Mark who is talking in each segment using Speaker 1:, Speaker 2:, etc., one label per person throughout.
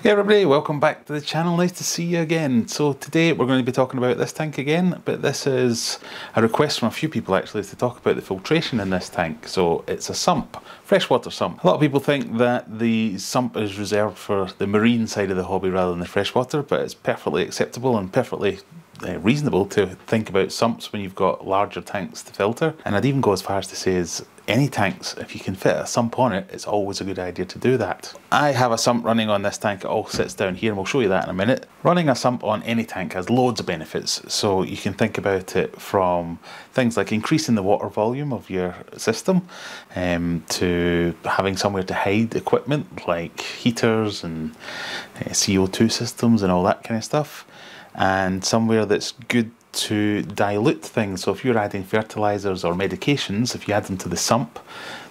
Speaker 1: Hey everybody, welcome back to the channel. Nice to see you again. So today we're going to be talking about this tank again, but this is a request from a few people actually to talk about the filtration in this tank. So it's a sump, freshwater sump. A lot of people think that the sump is reserved for the marine side of the hobby rather than the freshwater, but it's perfectly acceptable and perfectly uh, reasonable to think about sumps when you've got larger tanks to filter. And I'd even go as far as to say is any tanks, if you can fit a sump on it, it's always a good idea to do that. I have a sump running on this tank, it all sits down here and we'll show you that in a minute. Running a sump on any tank has loads of benefits. So you can think about it from things like increasing the water volume of your system um, to having somewhere to hide equipment like heaters and uh, CO2 systems and all that kind of stuff and somewhere that's good to dilute things. So if you're adding fertilizers or medications, if you add them to the sump,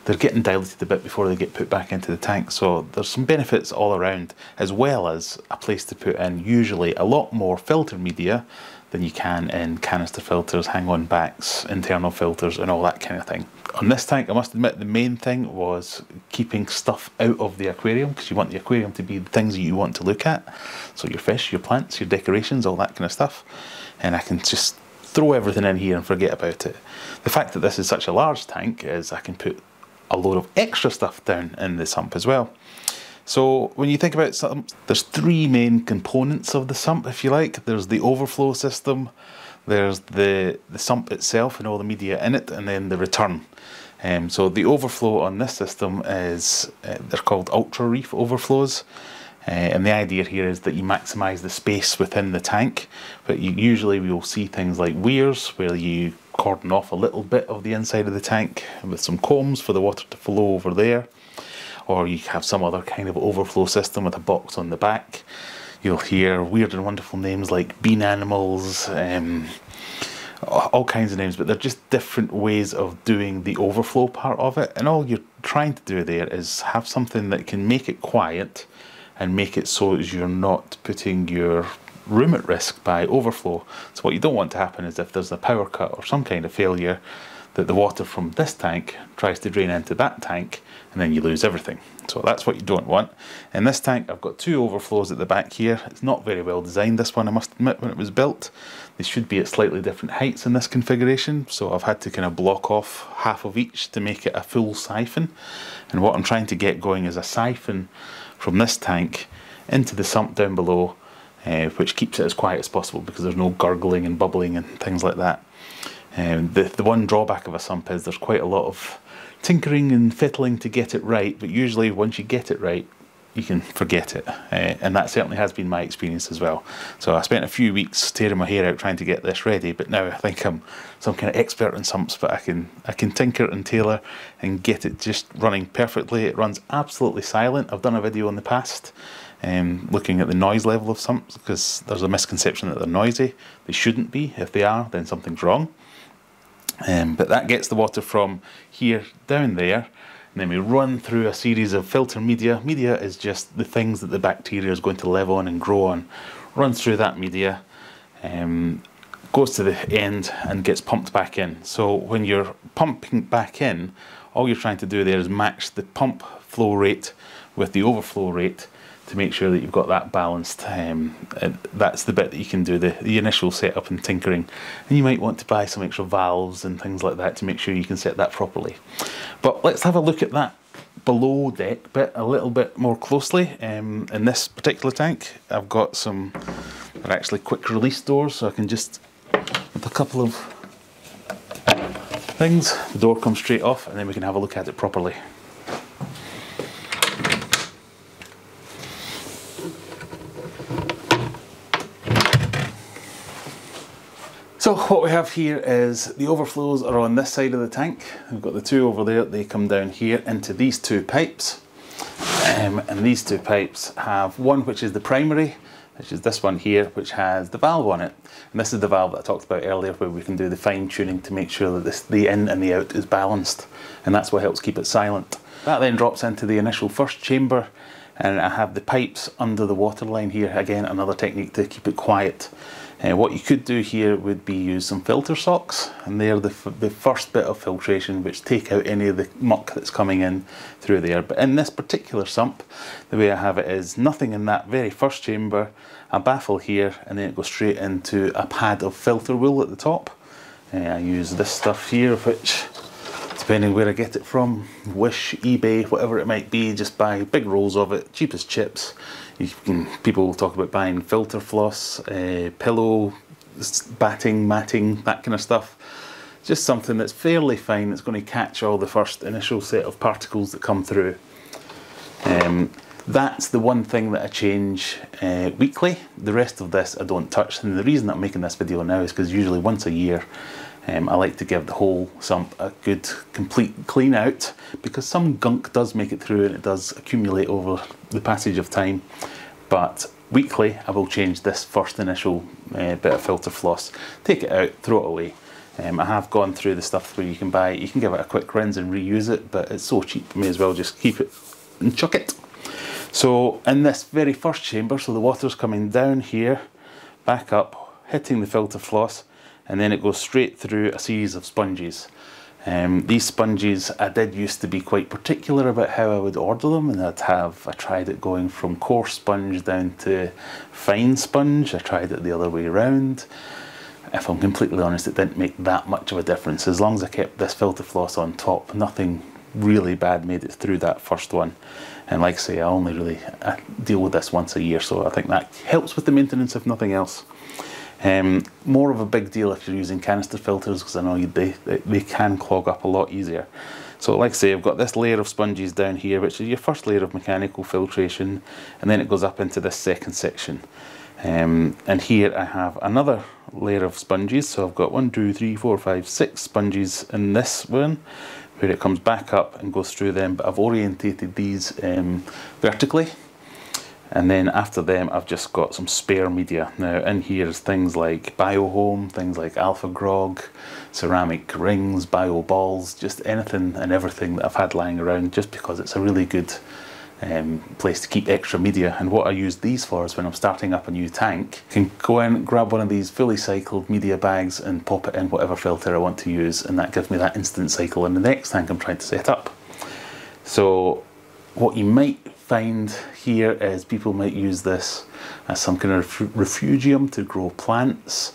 Speaker 1: they're getting diluted a bit before they get put back into the tank. So there's some benefits all around, as well as a place to put in usually a lot more filter media than you can in canister filters, hang-on backs, internal filters and all that kind of thing. On this tank, I must admit the main thing was keeping stuff out of the aquarium because you want the aquarium to be the things that you want to look at. So your fish, your plants, your decorations, all that kind of stuff. And I can just throw everything in here and forget about it. The fact that this is such a large tank is I can put a load of extra stuff down in the sump as well. So when you think about sumps, there's three main components of the sump, if you like. There's the overflow system, there's the, the sump itself and all the media in it, and then the return. Um, so the overflow on this system is, uh, they're called ultra reef overflows. Uh, and the idea here is that you maximize the space within the tank, but you, usually we will see things like weirs where you cordon off a little bit of the inside of the tank with some combs for the water to flow over there or you have some other kind of overflow system with a box on the back. You'll hear weird and wonderful names like BeanAnimals, um, all kinds of names, but they're just different ways of doing the overflow part of it. And all you're trying to do there is have something that can make it quiet and make it so as you're not putting your room at risk by overflow. So what you don't want to happen is if there's a power cut or some kind of failure, that the water from this tank tries to drain into that tank and then you lose everything. So that's what you don't want. In this tank I've got two overflows at the back here. It's not very well designed this one I must admit when it was built. They should be at slightly different heights in this configuration so I've had to kind of block off half of each to make it a full siphon and what I'm trying to get going is a siphon from this tank into the sump down below uh, which keeps it as quiet as possible because there's no gurgling and bubbling and things like that. Um, the, the one drawback of a sump is there's quite a lot of tinkering and fiddling to get it right, but usually once you get it right, you can forget it. Uh, and that certainly has been my experience as well. So I spent a few weeks tearing my hair out trying to get this ready, but now I think I'm some kind of expert in sumps, but I can I can tinker and tailor and get it just running perfectly. It runs absolutely silent. I've done a video in the past um, looking at the noise level of sumps because there's a misconception that they're noisy. They shouldn't be. If they are, then something's wrong. Um, but that gets the water from here down there and then we run through a series of filter media. Media is just the things that the bacteria is going to live on and grow on. Runs through that media, um, goes to the end and gets pumped back in. So when you're pumping back in, all you're trying to do there is match the pump flow rate with the overflow rate to make sure that you've got that balanced. Um, that's the bit that you can do, the, the initial setup and tinkering. And you might want to buy some extra valves and things like that to make sure you can set that properly. But let's have a look at that below deck bit a little bit more closely. Um, in this particular tank, I've got some, they're actually quick release doors, so I can just, with a couple of things, the door comes straight off and then we can have a look at it properly. So what we have here is the overflows are on this side of the tank. We've got the two over there, they come down here into these two pipes. Um, and these two pipes have one which is the primary, which is this one here, which has the valve on it. And this is the valve that I talked about earlier where we can do the fine tuning to make sure that this, the in and the out is balanced. And that's what helps keep it silent. That then drops into the initial first chamber and I have the pipes under the water line here. Again, another technique to keep it quiet. Uh, what you could do here would be use some filter socks, and they're the, the first bit of filtration which take out any of the muck that's coming in through there. But in this particular sump, the way I have it is nothing in that very first chamber, a baffle here, and then it goes straight into a pad of filter wool at the top. Uh, I use this stuff here, which depending where I get it from, Wish, eBay, whatever it might be, just buy big rolls of it, cheap as chips. Can, people talk about buying filter floss, uh, pillow, batting, matting, that kind of stuff. Just something that's fairly fine, that's going to catch all the first initial set of particles that come through. Um, that's the one thing that I change uh, weekly. The rest of this I don't touch. And the reason I'm making this video now is because usually once a year um, I like to give the whole sump a good complete clean out because some gunk does make it through and it does accumulate over the passage of time. But weekly I will change this first initial uh, bit of filter floss, take it out, throw it away. Um, I have gone through the stuff where you can buy, you can give it a quick rinse and reuse it, but it's so cheap, may as well just keep it and chuck it. So in this very first chamber, so the water's coming down here, back up, hitting the filter floss, and then it goes straight through a series of sponges. Um, these sponges, I did used to be quite particular about how I would order them, and I'd have, I tried it going from coarse sponge down to fine sponge. I tried it the other way around. If I'm completely honest, it didn't make that much of a difference. As long as I kept this filter floss on top, nothing really bad made it through that first one. And like I say, I only really I deal with this once a year, so I think that helps with the maintenance if nothing else. Um, more of a big deal if you're using canister filters because I know they, they can clog up a lot easier. So like I say, I've got this layer of sponges down here, which is your first layer of mechanical filtration, and then it goes up into this second section. Um, and here I have another layer of sponges, so I've got one, two, three, four, five, six sponges in this one, where it comes back up and goes through them, but I've orientated these um, vertically and then after them, I've just got some spare media. Now in here is things like Biohome, things like Alfagrog, ceramic rings, bio balls, just anything and everything that I've had lying around just because it's a really good um, place to keep extra media. And what I use these for is when I'm starting up a new tank, I can go in, grab one of these fully cycled media bags and pop it in whatever filter I want to use and that gives me that instant cycle in the next tank I'm trying to set up. So what you might find here is people might use this as some kind of refugium to grow plants.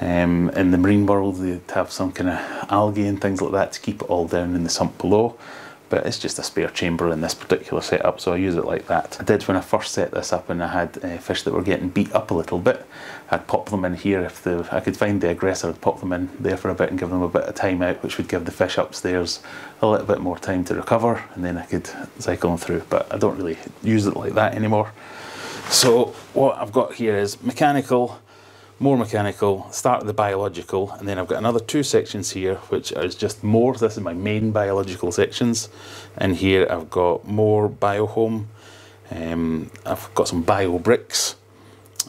Speaker 1: Um, in the marine world, they have some kind of algae and things like that to keep it all down in the sump below but it's just a spare chamber in this particular setup so I use it like that. I did when I first set this up and I had uh, fish that were getting beat up a little bit. I'd pop them in here if the, I could find the aggressor, I'd pop them in there for a bit and give them a bit of time out which would give the fish upstairs a little bit more time to recover and then I could cycle them through but I don't really use it like that anymore. So what I've got here is mechanical more mechanical, start the biological, and then I've got another two sections here, which is just more. This is my main biological sections. And here I've got more biohome. Um, I've got some bio bricks.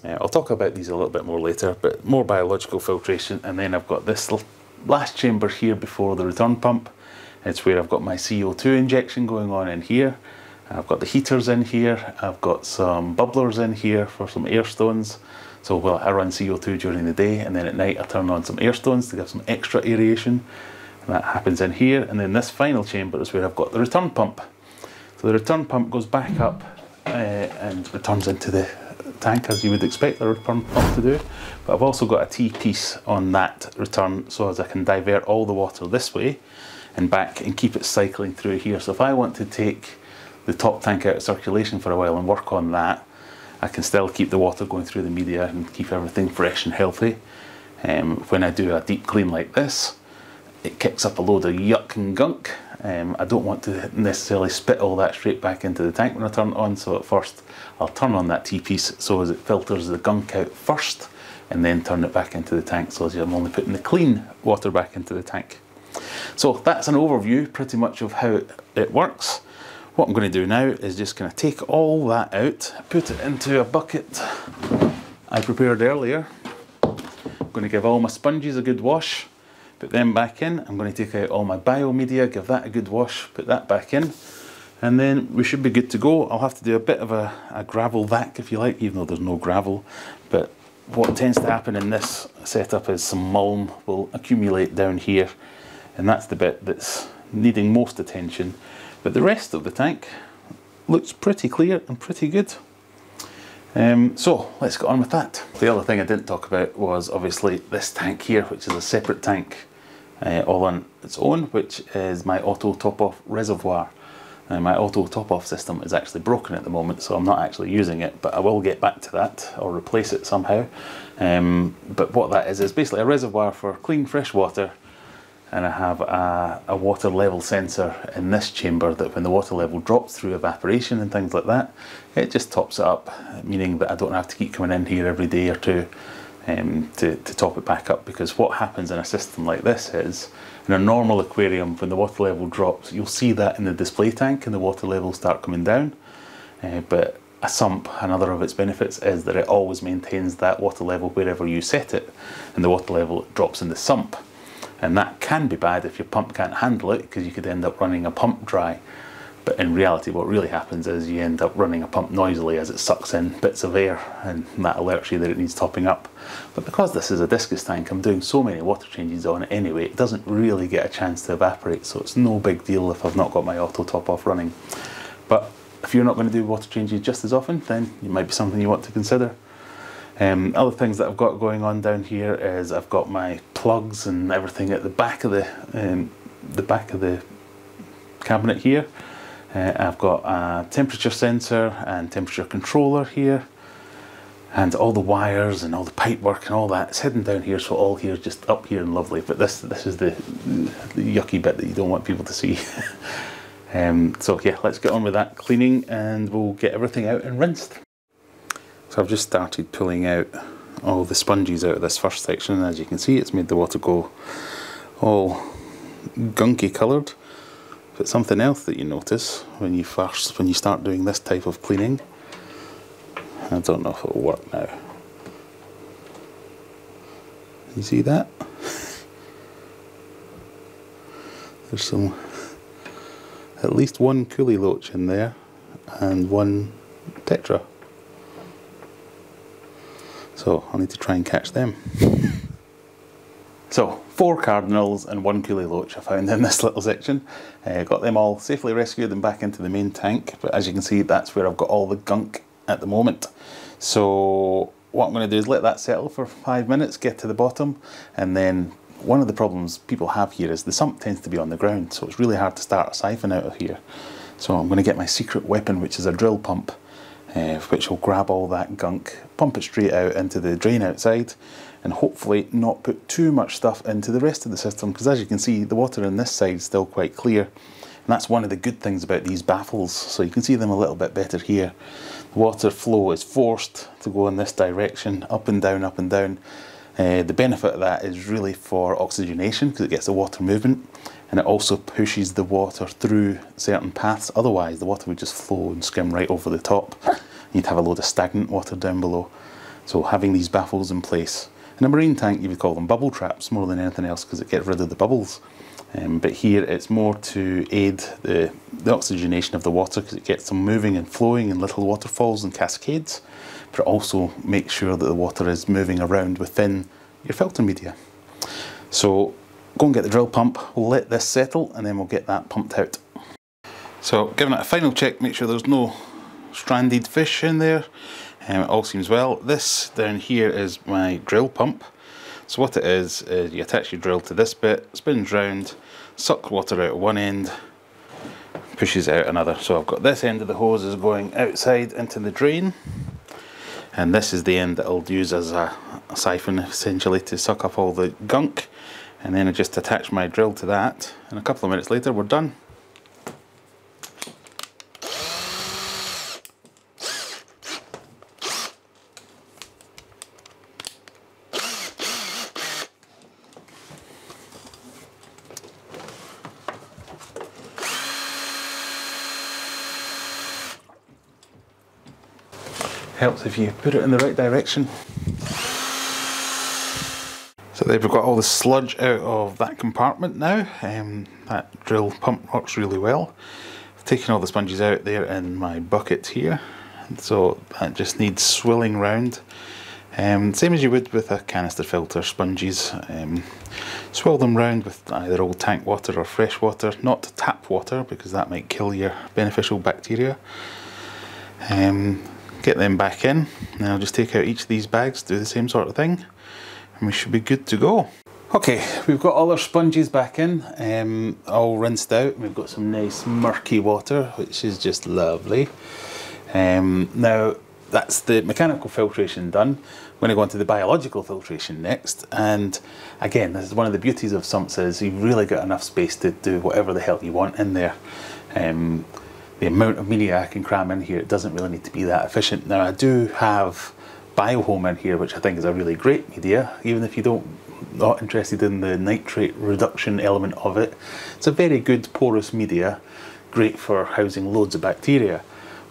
Speaker 1: Uh, I'll talk about these a little bit more later, but more biological filtration. And then I've got this last chamber here before the return pump. It's where I've got my CO2 injection going on in here. I've got the heaters in here. I've got some bubblers in here for some air stones. So well, I run CO2 during the day and then at night I turn on some air stones to give some extra aeration. And that happens in here. And then this final chamber is where I've got the return pump. So the return pump goes back up uh, and returns into the tank as you would expect the return pump to do. But I've also got a T-piece on that return so as I can divert all the water this way and back and keep it cycling through here. So if I want to take the top tank out of circulation for a while and work on that, I can still keep the water going through the media and keep everything fresh and healthy. Um, when I do a deep clean like this, it kicks up a load of yuck and gunk. Um, I don't want to necessarily spit all that straight back into the tank when I turn it on, so at first I'll turn on that T-piece so as it filters the gunk out first and then turn it back into the tank so as I'm only putting the clean water back into the tank. So that's an overview pretty much of how it works. What I'm going to do now is just going to take all that out, put it into a bucket I prepared earlier. I'm going to give all my sponges a good wash, put them back in. I'm going to take out all my bio media, give that a good wash, put that back in. And then we should be good to go. I'll have to do a bit of a, a gravel vac if you like, even though there's no gravel. But what tends to happen in this setup is some mulm will accumulate down here and that's the bit that's needing most attention. But the rest of the tank looks pretty clear and pretty good. Um, so let's get on with that. The other thing I didn't talk about was obviously this tank here, which is a separate tank uh, all on its own, which is my auto top off reservoir. Uh, my auto top off system is actually broken at the moment, so I'm not actually using it, but I will get back to that or replace it somehow. Um, but what that is, is basically a reservoir for clean fresh water and I have a, a, water level sensor in this chamber that when the water level drops through evaporation and things like that, it just tops it up, meaning that I don't have to keep coming in here every day or two um, to, to top it back up. Because what happens in a system like this is in a normal aquarium when the water level drops you'll see that in the display tank and the water levels start coming down. Uh, but a sump, another of its benefits is that it always maintains that water level wherever you set it and the water level drops in the sump and that can be bad if your pump can't handle it because you could end up running a pump dry. But in reality what really happens is you end up running a pump noisily as it sucks in bits of air and that alerts you that it needs topping up. But because this is a discus tank I'm doing so many water changes on it anyway it doesn't really get a chance to evaporate so it's no big deal if I've not got my auto top off running. But if you're not going to do water changes just as often then it might be something you want to consider um, other things that I've got going on down here is I've got my plugs and everything at the back of the um, the back of the cabinet here. Uh, I've got a temperature sensor and temperature controller here and all the wires and all the pipe work and all that. It's hidden down here so all here just up here and lovely. But this this is the, the yucky bit that you don't want people to see. Um, so yeah let's get on with that cleaning and we'll get everything out and rinsed so I've just started pulling out all the sponges out of this first section and as you can see it's made the water go all gunky coloured. But something else that you notice when you first when you start doing this type of cleaning I don't know if it'll work now. You see that? There's some at least one coolie loach in there and one tetra. So I'll need to try and catch them. so four cardinals and one coolie loach I found in this little section. Uh, got them all safely rescued and back into the main tank. But as you can see, that's where I've got all the gunk at the moment. So what I'm going to do is let that settle for five minutes, get to the bottom, and then one of the problems people have here is the sump tends to be on the ground, so it's really hard to start a siphon out of here. So I'm going to get my secret weapon, which is a drill pump, uh, which will grab all that gunk, pump it straight out into the drain outside and hopefully not put too much stuff into the rest of the system because as you can see the water on this side is still quite clear and that's one of the good things about these baffles so you can see them a little bit better here. The water flow is forced to go in this direction up and down up and down. Uh, the benefit of that is really for oxygenation because it gets the water movement and it also pushes the water through certain paths. Otherwise, the water would just flow and skim right over the top. You'd have a load of stagnant water down below. So having these baffles in place. In a marine tank, you would call them bubble traps more than anything else because it gets rid of the bubbles. Um, but here it's more to aid the, the oxygenation of the water because it gets them moving and flowing in little waterfalls and cascades, but it also makes sure that the water is moving around within your filter media. So go and get the drill pump, we'll let this settle and then we'll get that pumped out. So giving it a final check, make sure there's no stranded fish in there. Um, it all seems well. This down here is my drill pump. So what it is, is you attach your drill to this bit, spins round, sucks water out one end, pushes out another. So I've got this end of the hose is going outside into the drain and this is the end that I'll use as a, a siphon essentially to suck up all the gunk and then I just attach my drill to that and a couple of minutes later we're done. Helps if you put it in the right direction. So there we've got all the sludge out of that compartment now. Um, that drill pump works really well. I've taken all the sponges out there in my bucket here. So that just needs swilling round Um, same as you would with a canister filter, sponges. Um, swirl them round with either old tank water or fresh water, not tap water because that might kill your beneficial bacteria. Um, get them back in. Now just take out each of these bags, do the same sort of thing, and we should be good to go. Okay, we've got all our sponges back in, um, all rinsed out. We've got some nice murky water, which is just lovely. Um, now, that's the mechanical filtration done. I'm going to go on to the biological filtration next. And again, this is one of the beauties of sumps is you've really got enough space to do whatever the hell you want in there. Um, the amount of media I can cram in here, it doesn't really need to be that efficient. Now I do have Biohome in here, which I think is a really great media, even if you don't not interested in the nitrate reduction element of it. It's a very good porous media, great for housing loads of bacteria.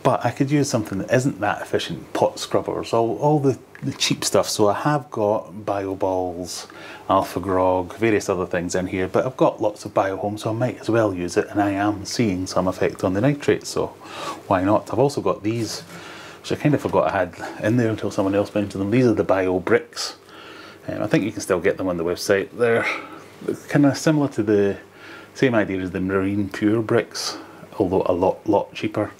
Speaker 1: But I could use something that isn't that efficient, pot scrubbers, all, all the, the cheap stuff. So I have got bio balls, Alfagrog, various other things in here, but I've got lots of Biohome, so I might as well use it. And I am seeing some effect on the nitrates, so why not? I've also got these, which I kind of forgot I had in there until someone else mentioned them. These are the Bio Bricks. Um, I think you can still get them on the website. They're kind of similar to the same idea as the MarinePure bricks, although a lot, lot cheaper.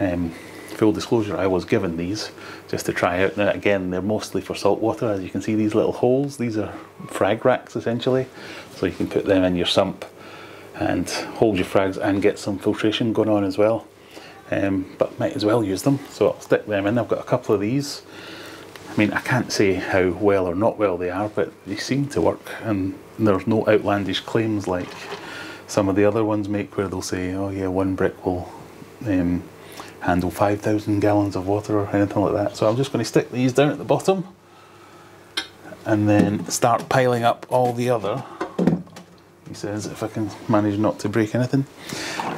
Speaker 1: Um, full disclosure, I was given these just to try out. Now again, they're mostly for salt water. As you can see, these little holes, these are frag racks essentially. So you can put them in your sump and hold your frags and get some filtration going on as well. Um, but might as well use them. So I'll stick them in. I've got a couple of these. I mean, I can't say how well or not well they are, but they seem to work and there's no outlandish claims like some of the other ones make where they'll say, oh yeah, one brick will um, handle 5,000 gallons of water or anything like that. So I'm just going to stick these down at the bottom and then start piling up all the other. He says if I can manage not to break anything.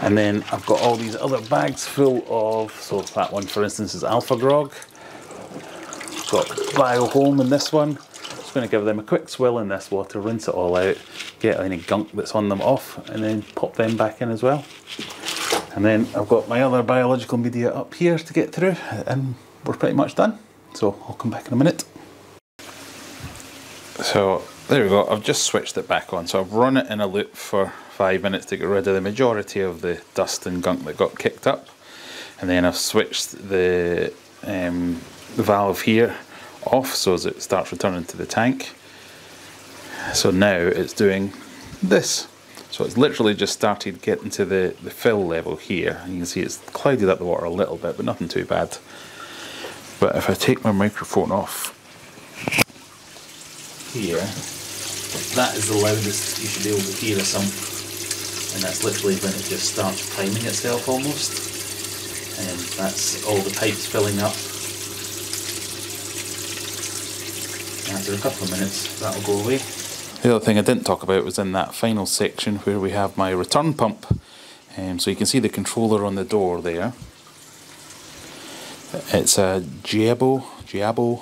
Speaker 1: And then I've got all these other bags full of, so that one for instance is Alfagrog. Got Biohome in this one. Just going to give them a quick swill in this water, rinse it all out, get any gunk that's on them off, and then pop them back in as well. And then I've got my other biological media up here to get through and we're pretty much done. So I'll come back in a minute. So there we go, I've just switched it back on. So I've run it in a loop for five minutes to get rid of the majority of the dust and gunk that got kicked up. And then I've switched the, um, valve here off so as it starts returning to the tank. So now it's doing this. So it's literally just started getting to the, the fill level here. And You can see it's clouded up the water a little bit, but nothing too bad. But if I take my microphone off here, that is the loudest you should be able to hear a sump. And that's literally when it just starts priming itself almost. And that's all the pipes filling up. After a couple of minutes, that'll go away. The other thing I didn't talk about was in that final section where we have my return pump. Um, so you can see the controller on the door there. It's a Jebao, Jebao.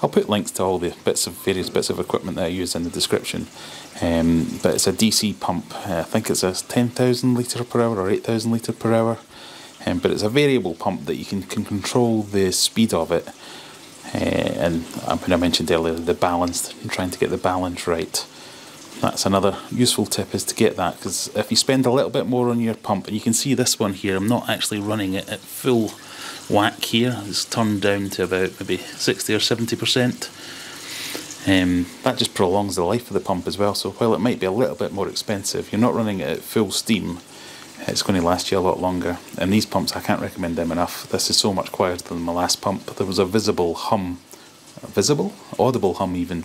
Speaker 1: I'll put links to all the bits of various bits of equipment that I use in the description. Um, but it's a DC pump. Uh, I think it's a 10,000 litre per hour or 8,000 litre per hour. Um, but it's a variable pump that you can, can control the speed of it and when I mentioned earlier the balance, trying to get the balance right. That's another useful tip is to get that because if you spend a little bit more on your pump, and you can see this one here, I'm not actually running it at full whack here, it's turned down to about maybe 60 or 70%. Um, that just prolongs the life of the pump as well, so while it might be a little bit more expensive, you're not running it at full steam, it's going to last you a lot longer. And these pumps, I can't recommend them enough. This is so much quieter than my last pump. There was a visible hum, visible? Audible hum even,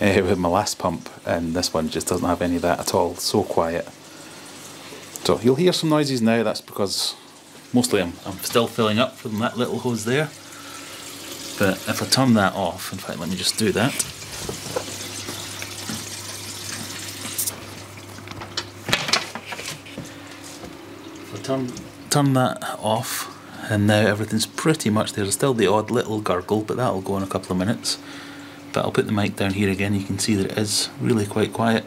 Speaker 1: uh, with my last pump, and this one just doesn't have any of that at all. So quiet. So you'll hear some noises now, that's because mostly I'm, I'm still filling up from that little hose there. But if I turn that off, in fact let me just do that. Turn, turn that off and now everything's pretty much there. There's still the odd little gurgle, but that'll go in a couple of minutes. But I'll put the mic down here again, you can see that it is really quite quiet.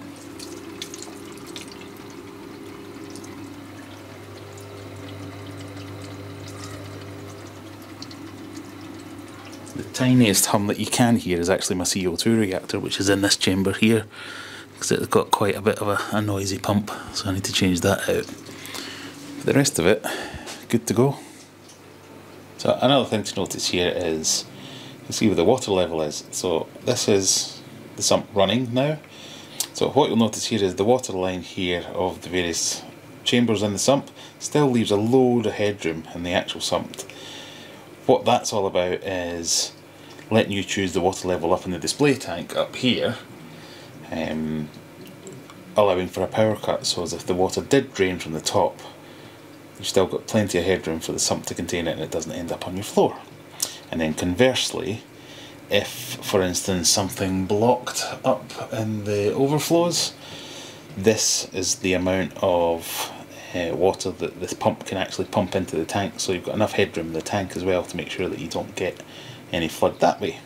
Speaker 1: The tiniest hum that you can hear is actually my CO2 reactor, which is in this chamber here, because it's got quite a bit of a, a noisy pump, so I need to change that out. The rest of it, good to go. So another thing to notice here is, you see where the water level is. So this is the sump running now. So what you'll notice here is the water line here of the various chambers in the sump still leaves a load of headroom in the actual sump. What that's all about is letting you choose the water level up in the display tank up here um, allowing for a power cut so as if the water did drain from the top you've still got plenty of headroom for the sump to contain it and it doesn't end up on your floor. And then conversely, if for instance something blocked up in the overflows, this is the amount of uh, water that this pump can actually pump into the tank so you've got enough headroom in the tank as well to make sure that you don't get any flood that way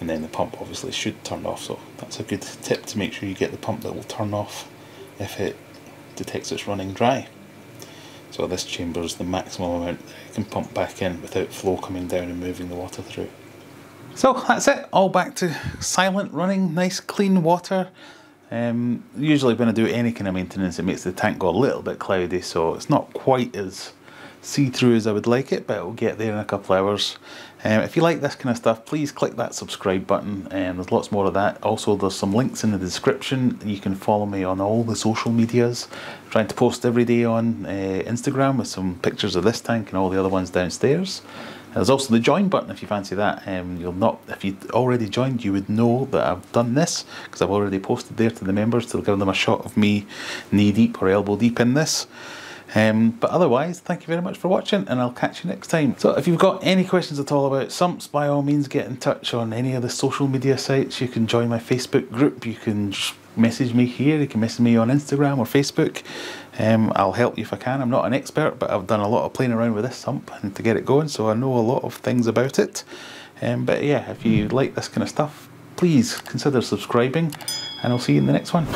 Speaker 1: and then the pump obviously should turn off so that's a good tip to make sure you get the pump that will turn off if it detects it's running dry. So this chamber is the maximum amount that it can pump back in without flow coming down and moving the water through. So that's it, all back to silent running, nice clean water. Um, usually when I do any kind of maintenance it makes the tank go a little bit cloudy so it's not quite as see-through as I would like it but it'll get there in a couple of hours. Um, if you like this kind of stuff please click that subscribe button and um, there's lots more of that. Also there's some links in the description. You can follow me on all the social medias. I'm trying to post every day on uh, Instagram with some pictures of this tank and all the other ones downstairs. There's also the join button if you fancy that. Um, you'll not, if you already joined, you would know that I've done this because I've already posted there to the members to give them a shot of me knee deep or elbow deep in this. Um, but otherwise, thank you very much for watching and I'll catch you next time. So if you've got any questions at all about sumps, by all means get in touch on any of the social media sites. You can join my Facebook group, you can message me here, you can message me on Instagram or Facebook. Um, I'll help you if I can. I'm not an expert, but I've done a lot of playing around with this sump and to get it going, so I know a lot of things about it. Um, but yeah, if you like this kind of stuff, please consider subscribing and I'll see you in the next one.